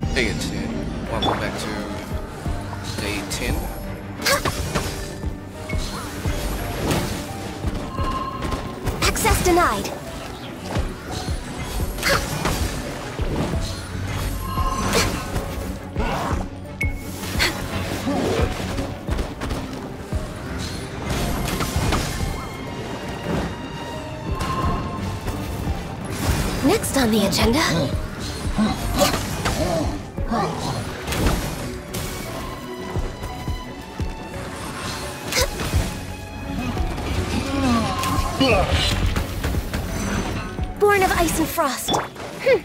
Hey it's Internet, welcome back to day 10. Access denied. Next on the agenda. Hmm. Hmm. Born of ice and frost. Hmm.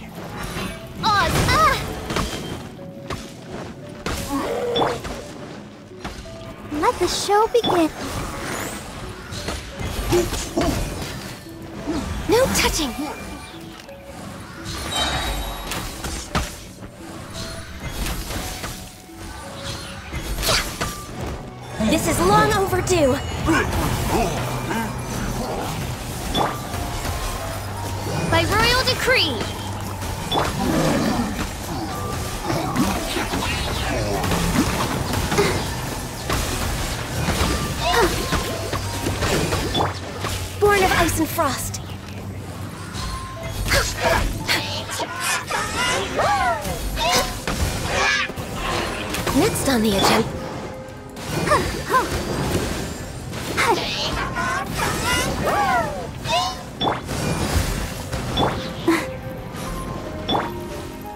Oz! Ah! Let the show begin. No touching! This is long overdue. By royal decree. Born of ice and frost. Next on the agenda.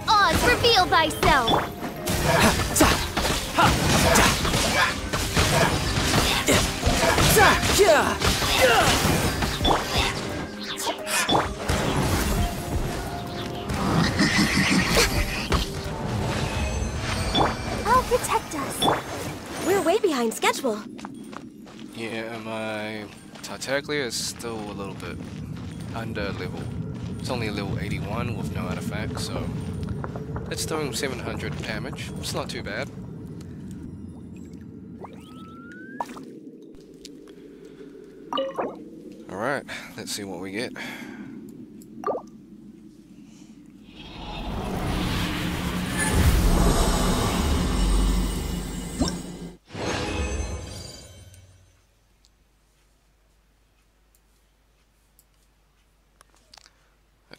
Oz, reveal thyself! I'll protect us. We're way behind schedule. Yeah, my Tartaglia is still a little bit under level. It's only level 81 with no artifacts, so it's doing 700 damage. It's not too bad. Alright, let's see what we get.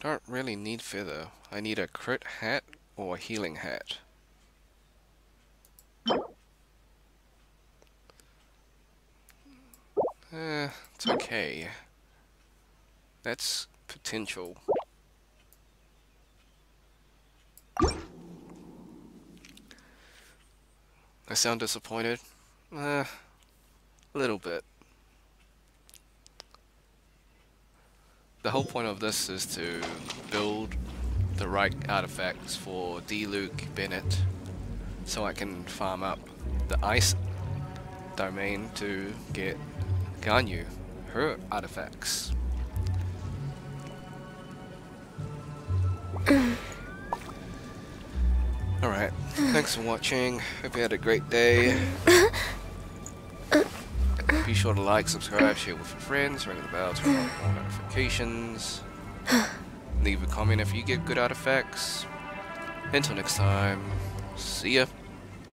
I don't really need feather. I need a crit hat or a healing hat. Eh, it's okay. That's potential. I sound disappointed? Eh, a little bit. The whole point of this is to build the right artifacts for Diluc Bennett so I can farm up the ice domain to get Ganyu, her artifacts. Alright, thanks for watching. Hope you had a great day. Be sure to like, subscribe, share with your friends, ring the bell, turn on all notifications. Leave a comment if you get good artifacts. Until next time, see ya.